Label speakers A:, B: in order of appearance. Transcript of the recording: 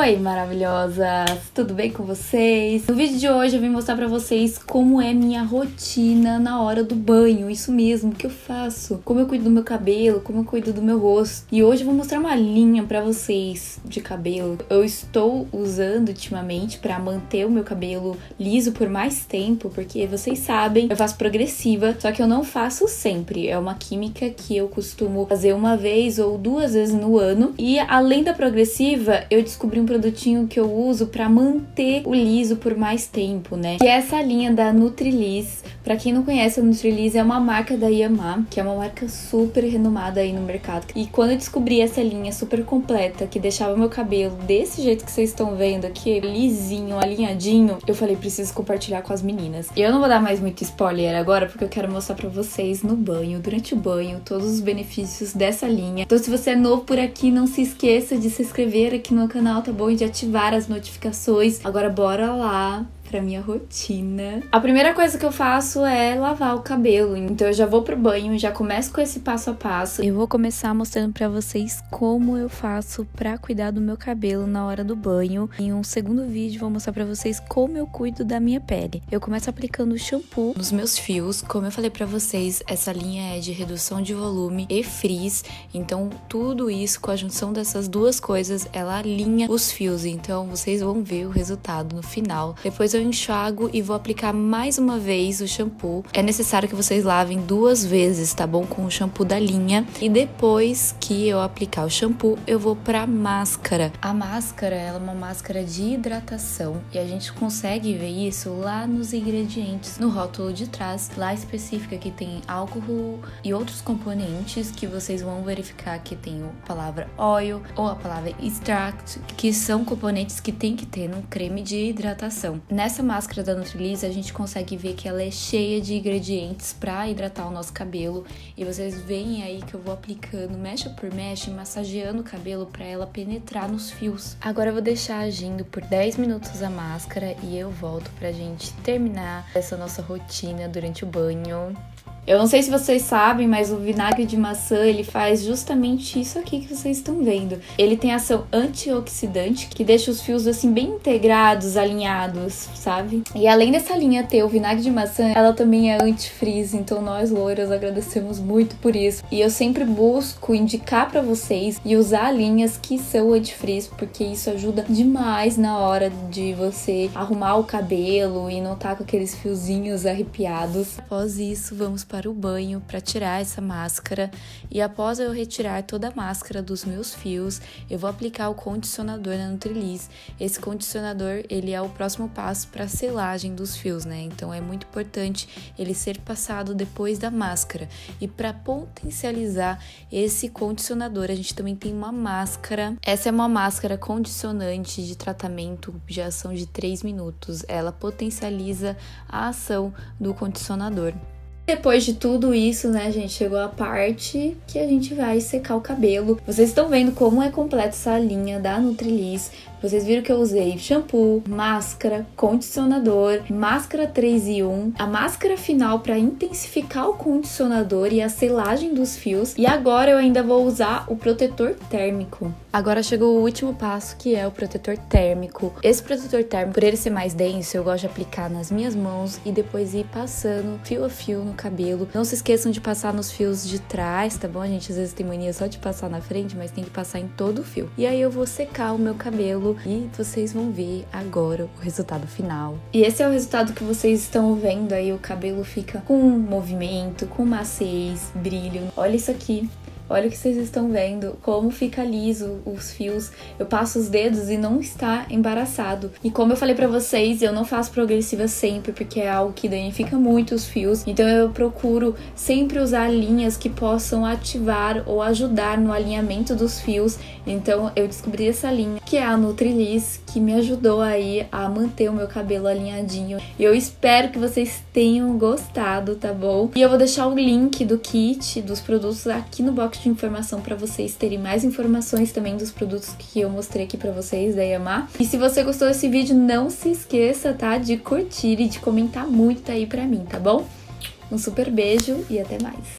A: Oi, maravilhosas! Tudo bem com vocês? No vídeo de hoje eu vim mostrar pra vocês como é minha rotina na hora do banho. Isso mesmo, o que eu faço, como eu cuido do meu cabelo, como eu cuido do meu rosto. E hoje eu vou mostrar uma linha pra vocês de cabelo. Eu estou usando ultimamente pra manter o meu cabelo liso por mais tempo, porque vocês sabem, eu faço progressiva, só que eu não faço sempre. É uma química que eu costumo fazer uma vez ou duas vezes no ano. E além da progressiva, eu descobri um produtinho que eu uso para manter o liso por mais tempo, né? Que é essa linha da Nutrilis. Para quem não conhece, a Nutrilis é uma marca da Yamaha, que é uma marca super renomada aí no mercado. E quando eu descobri essa linha super completa, que deixava meu cabelo desse jeito que vocês estão vendo aqui, lisinho, alinhadinho, eu falei, preciso compartilhar com as meninas. E eu não vou dar mais muito spoiler agora, porque eu quero mostrar para vocês no banho, durante o banho, todos os benefícios dessa linha. Então, se você é novo por aqui, não se esqueça de se inscrever aqui no canal, tá bom? E de ativar as notificações. Agora, bora lá pra minha rotina. A primeira coisa que eu faço é lavar o cabelo. Então eu já vou pro banho, já começo com esse passo a passo. Eu vou começar mostrando para vocês como eu faço para cuidar do meu cabelo na hora do banho. Em um segundo vídeo vou mostrar para vocês como eu cuido da minha pele. Eu começo aplicando shampoo nos meus fios. Como eu falei para vocês, essa linha é de redução de volume e frizz. Então tudo isso com a junção dessas duas coisas, ela alinha os fios. Então vocês vão ver o resultado no final. Depois eu eu enxago e vou aplicar mais uma vez o shampoo. É necessário que vocês lavem duas vezes, tá bom? Com o shampoo da linha. E depois que eu aplicar o shampoo, eu vou pra máscara. A máscara, ela é uma máscara de hidratação e a gente consegue ver isso lá nos ingredientes, no rótulo de trás, lá específica que tem álcool e outros componentes que vocês vão verificar que tem a palavra oil ou a palavra extract, que são componentes que tem que ter no creme de hidratação. Nessa Nessa máscara da Nutrilise a gente consegue ver que ela é cheia de ingredientes para hidratar o nosso cabelo e vocês veem aí que eu vou aplicando mecha por mecha, massageando o cabelo para ela penetrar nos fios. Agora eu vou deixar agindo por 10 minutos a máscara e eu volto pra gente terminar essa nossa rotina durante o banho. Eu não sei se vocês sabem, mas o vinagre de maçã ele faz justamente isso aqui que vocês estão vendo. Ele tem ação antioxidante que deixa os fios assim bem integrados, alinhados, sabe? E além dessa linha ter o vinagre de maçã, ela também é antifreeze, então nós loiras agradecemos muito por isso. E eu sempre busco indicar para vocês e usar linhas que são antifreeze, porque isso ajuda demais na hora de você arrumar o cabelo e não tá com aqueles fiozinhos arrepiados. Após isso, vamos para para o banho para tirar essa máscara e após eu retirar toda a máscara dos meus fios, eu vou aplicar o condicionador na Nutrilis. Esse condicionador, ele é o próximo passo para a selagem dos fios, né? Então é muito importante ele ser passado depois da máscara. E para potencializar esse condicionador, a gente também tem uma máscara. Essa é uma máscara condicionante de tratamento de ação de 3 minutos. Ela potencializa a ação do condicionador. Depois de tudo isso, né, gente, chegou a parte que a gente vai secar o cabelo. Vocês estão vendo como é completa essa linha da Nutrilis. Vocês viram que eu usei shampoo, máscara, condicionador, máscara 3 e 1, a máscara final para intensificar o condicionador e a selagem dos fios. E agora eu ainda vou usar o protetor térmico. Agora chegou o último passo, que é o protetor térmico. Esse protetor térmico, por ele ser mais denso, eu gosto de aplicar nas minhas mãos e depois ir passando fio a fio no cabelo. Não se esqueçam de passar nos fios de trás, tá bom? A gente às vezes tem mania só de passar na frente, mas tem que passar em todo o fio. E aí eu vou secar o meu cabelo e vocês vão ver agora o resultado final. E esse é o resultado que vocês estão vendo aí, o cabelo fica com movimento, com maciez, brilho. Olha isso aqui. Olha o que vocês estão vendo, como fica liso os fios. Eu passo os dedos e não está embaraçado. E como eu falei para vocês, eu não faço progressiva sempre, porque é algo que danifica muito os fios. Então eu procuro sempre usar linhas que possam ativar ou ajudar no alinhamento dos fios. Então eu descobri essa linha, que é a Nutrilis, que me ajudou aí a manter o meu cabelo alinhadinho. E eu espero que vocês tenham gostado, tá bom? E eu vou deixar o link do kit, dos produtos aqui no box de informação para vocês terem mais informações também dos produtos que eu mostrei aqui para vocês da Yamaha. E se você gostou desse vídeo, não se esqueça, tá, de curtir e de comentar muito aí pra mim, tá bom? Um super beijo e até mais!